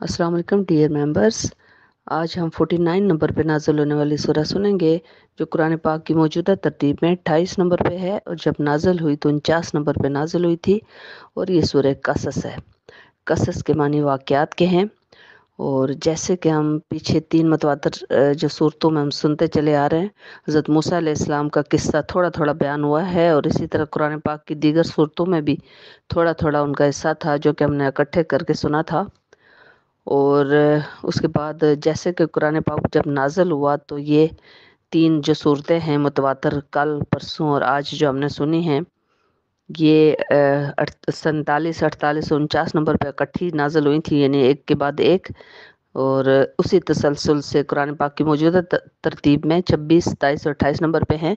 अस्सलाम वालेकुम dear members आज हम 49 नंबर पे नाजल होने वाली सूरह सुनेंगे, जो कुरान पाक की मौजूदा तरतीब में 28 नंबर पे है और जब नाजल हुई तो उनचास नंबर पे नाजल हुई थी और ये सूरह कसस है। कसस के मानी वाक़ात के हैं और जैसे कि हम पीछे तीन मतवातर जो सूरतों में हम सुनते चले आ रहे हैं, हज़रत मूसा इस्लाम का किस्सा थोड़ा थोड़ा बयान हुआ है और इसी तरह कुरान पाक की दीगर सूरतों में भी थोड़ा थोड़ा उनका हिस्सा था, जो कि हमने इकट्ठे करके सुना था। और उसके बाद जैसे कि कुरान पाक जब नाजल हुआ तो ये तीन जो सूरतें हैं मुतवातर, कल, परसों और आज जो हमने सुनी हैं, ये सैतालीस, अड़तालीस, उनचास नंबर पर इकट्ठी नाजल हुई थी, यानी एक के बाद एक। और उसी तसलसल से कुरान पाक की मौजूदा तरतीब में छब्बीस, सताईस और अट्ठाईस नंबर पे हैं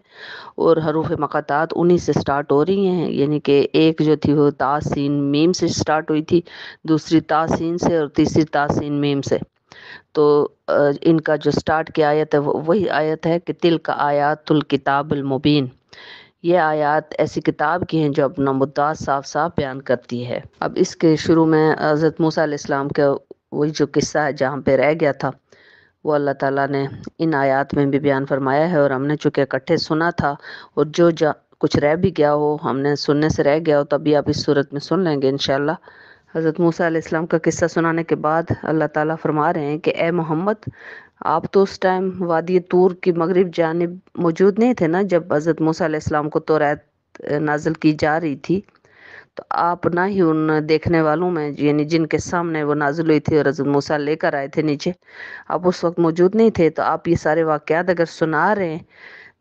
और हरूफ मकातात उन्हीं से स्टार्ट हो रही हैं, यानी कि एक जो थी वो तासीन मीम से स्टार्ट हुई थी, दूसरी तासीन से और तीसरी तासीन मीम से। तो इनका जो स्टार्ट की आयत है वही आयत है कि तिल का आयातुल किताबुल मुबीन। ये आयात ऐसी किताब की हैं जो अपना मुद्दा साफ़ साफ़ बयान करती है। अब इसके शुरू में हज़रत मूसा इस्लाम के वही जो किस्सा है जहाँ पे रह गया था, वो अल्लाह ताला ने इन आयात में भी बयान फरमाया है और हमने चूँकि इकट्ठे सुना था और जो जा, कुछ रह भी गया हो, हमने सुनने से रह गया हो, तभी आप इस सूरत में सुन लेंगे इन हज़रत मूसा इस्लाम का किस्सा सुनाने के बाद अल्लाह ताला फरमा रहे हैं कि, ए मोहम्मद, आप तो उस टाइम वादी तूर की मगरब जानब मौजूद नहीं थे ना, जब हज़रत मूसा इस्लाम को तो नाजल की जा रही थी? तो आप ना ही उन देखने वालों में, यानी जिनके सामने वो नाजुल हुई थी और हज़रत मूसा लेकर आए थे नीचे, आप उस वक्त मौजूद नहीं थे तो आप ये सारे वाक़ात अगर सुना रहे हैं,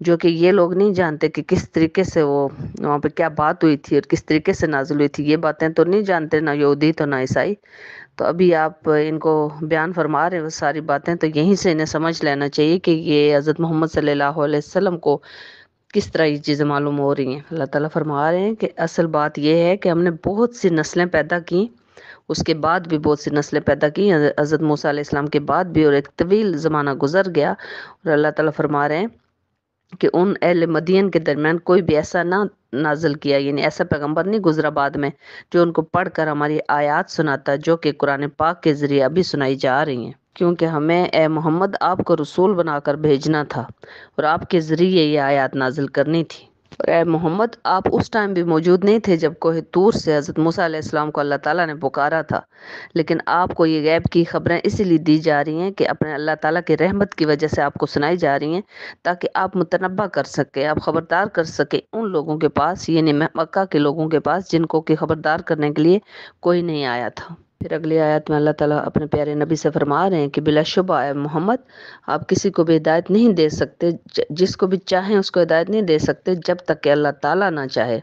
जो कि ये लोग नहीं जानते कि किस तरीके से वो वहाँ पे क्या बात हुई थी और किस तरीके से नाजुल हुई थी, ये बातें तो नहीं जानते ना यहूदी तो ना ईसाई। तो अभी आप इनको बयान फरमा रहे हैं, वो सारी बातें तो यहीं से इन्हें समझ लेना चाहिए कि ये हज़रत मोहम्मद सल्लल्लाहु अलैहि वसल्लम को किस तरह ये चीज़ें मालूम हो रही हैं? अल्लाह ताला फरमा रहे हैं कि असल बात यह है कि हमने बहुत सी नस्लें पैदा की, उसके बाद भी बहुत सी नस्लें पैदा की हज़रत मूसा इस्लाम के बाद भी, और एक तवील ज़माना गुजर गया, और अल्लाह ताला फरमा रहे हैं कि उन अहल मदीन के दरमियान कोई भी ऐसा ना नाजल किया, यानी ऐसा पैगंबर नहीं गुजरा बाद में, जो उनको पढ़ कर हमारी आयात सुनाता, जो कि कुरान पाक के ज़रिए अभी सुनाई जा रही हैं। क्योंकि हमें, ए मोहम्मद, आपको रसूल बनाकर भेजना था और आपके ज़रिए ये आयात नाजिल करनी थी। और ए, मोहम्मद, आप उस टाइम भी मौजूद नहीं थे जब कोह तूर से हज़रत मूसा को अल्लाह ताला ने पुकारा था। लेकिन आपको ये गैब की खबरें इसीलिए दी जा रही हैं कि अपने अल्लाह ताला की रहमत की वजह से आपको सुनाई जा रही हैं ताकि आप मुतनबा कर सकें, आप ख़बरदार कर सकें उन लोगों के पास, यानी मक्का के लोगों के पास जिनको कि ख़बरदार करने के लिए कोई नहीं आया था। फिर अगली आयत में अल्लाह ताला अपने प्यारे नबी से फरमा रहे हैं कि बिलाशुबा मोहम्मद, आप किसी को भी हिदायत नहीं दे सकते जिसको भी चाहें उसको हिदायत नहीं दे सकते, जब तक कि अल्लाह ताला ना चाहे।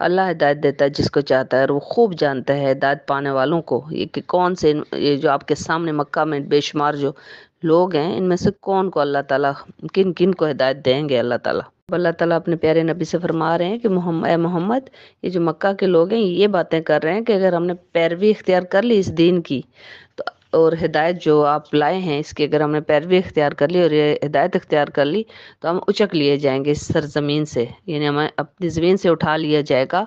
अल्लाह हिदायत देता है जिसको चाहता है और वो खूब जानता है हिदायत पाने वालों को। ये कि कौन से ये जो आपके सामने मक्का में बेशुमार जो लोग हैं, इनमें से कौन को अल्लाह ताला, किन किन को हिदायत देंगे अल्लाह ताला? अल्लाह ताला अपने प्यारे नबी से फरमा रहे हैं कि मोहम्मद मोहम्मद, ये जो मक्का के लोग हैं, ये बातें कर रहे हैं कि अगर हमने पैरवी इख्तियार कर ली इस दीन की तो और हिदायत जो आप लाए हैं इसकी अगर हमने पैरवी इख्तियार कर ली और ये हिदायत इख्तियार कर ली तो हम उचक लिए जाएँगे इस सरजमीन से, यानी हमें अपनी ज़मीन से उठा लिया जाएगा।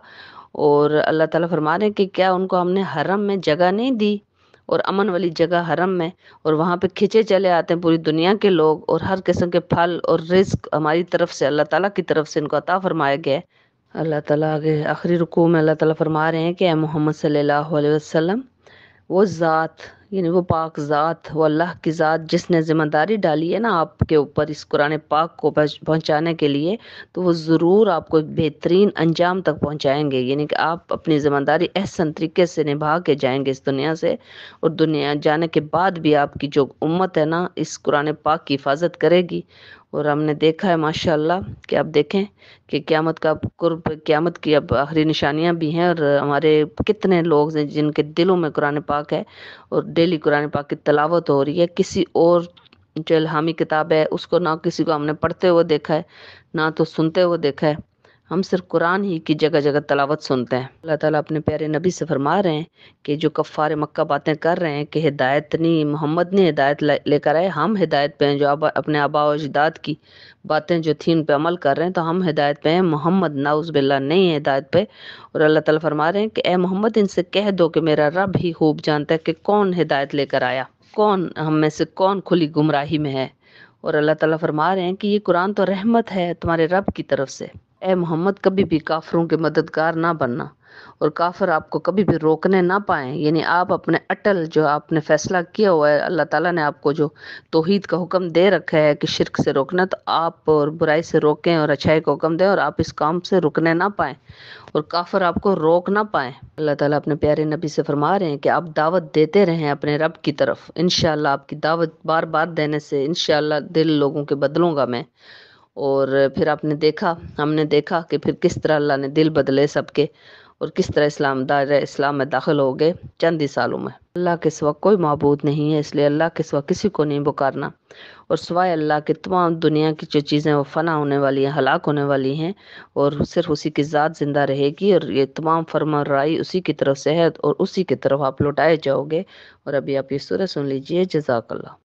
और अल्लाह ताला फरमा रहे हैं कि क्या उनको हमने हरम में जगह नहीं दी? और अमन वाली जगह हरम में, और वहाँ पे खिंचे चले आते हैं पूरी दुनिया के लोग, और हर किस्म के फल और रिस्क हमारी तरफ़ से, अल्लाह ताला की तरफ़ से इनको अता फरमाया गया है। अल्लाह ताला के आखिरी रुकू में अल्लाह ताला फरमा रहे हैं कि मोहम्मद सल्लल्लाहु अलैहि वसल्लम, वो ज़ात यानी वो पाक ज़ात, वो अल्लाह की ज़ात जिसने ज़िम्मेदारी डाली है ना आपके ऊपर इस कुरान पाक को पहुँचाने के लिए तो वो ज़रूर आपको बेहतरीन अंजाम तक पहुंचाएँगे। यानी कि आप अपनी ज़िम्मेदारी एहसन तरीके से निभा के जाएँगे इस दुनिया से और दुनिया जाने के बाद भी आपकी जो उम्मत है ना, इस कुरान पाक की हिफाजत करेगी। और हमने देखा है, माशाल्लाह, कि आप देखें कि क़्यामत का कुर्ब, क़्यामत की अब आखिरी निशानियाँ भी हैं और हमारे कितने लोग हैं जिनके दिलों में कुरान पाक है और डेली कुरान पाक की तलावत हो रही है। किसी और जो हामी किताब है, उसको ना किसी को हमने पढ़ते हुए देखा है, ना तो सुनते हुए देखा है। हम सिर्फ़ कुरान ही की जगह जगह तलावत सुनते हैं। अल्लाह ताला अपने प्यारे नबी से फरमा रहे हैं कि जो कफ़ार मक्का बातें कर रहे हैं कि हिदायत नहीं मोहम्मद ने हिदायत लेकर आए, हम हिदायत पे हैं जो अब अपने आबा अजदाद की बातें जो थी, उन पे अमल कर रहे हैं तो हम हिदायत पे हैं। मोहम्मद नाउज बिल्ला नहीं है हिदायत पे। और अल्लाह ताला फरमा रहे हैं कि, ए मोहम्मद, इनसे कह दो कि मेरा रब ही खूब जानता है कि कौन हिदायत लेकर आया, कौन हम में से कौन खुली गुमराही में है? और अल्लाह ताला फरमा रहे हैं कि ये कुरान तो रहमत है तुम्हारे रब की तरफ़ से। ए मोहम्मद, कभी भी काफरों के मददगार ना बनना और काफर आपको कभी भी रोकने ना पाए। यानी आप अपने अटल जो आपने फैसला किया हुआ है, अल्लाह ताला ने आपको जो तोहीद का हुक्म दे रखा है कि शिरक से रोकना तो आप और बुराई से रोकें और अच्छाई का हुक्म दें और आप इस काम से रुकने ना पाए और काफर आपको रोक ना पाए। अल्लाह ताला अपने प्यारे नबी से फरमा रहे हैं कि आप दावत देते रहें अपने रब की तरफ़। इनशाला आपकी दावत बार बार देने से इनशाला दिल लोगों के बदलूँगा मैं और फिर आपने देखा, हमने देखा कि फिर किस तरह अल्लाह ने दिल बदले सबके और किस तरह इस्लाम दायरा इस्लाम में दाखिल हो गए चंद ही सालों में। अल्लाह के सिवा कोई मबूद नहीं है, इसलिए अल्लाह के सिवा किसी को नहीं पुकारना। और सिवाय अल्लाह के तमाम दुनिया की जो चीज़ें, वो फना होने वाली हैं, हलाक होने वाली हैं, और सिर्फ़ उसी की ज़ात ज़िंदा रहेगी और ये तमाम फरमा राई उसी की तरफ़ से है और उसी की तरफ़ आप लौटाए जाओगे। और अभी आप ये सूरह सुन लीजिए जजाकल्ला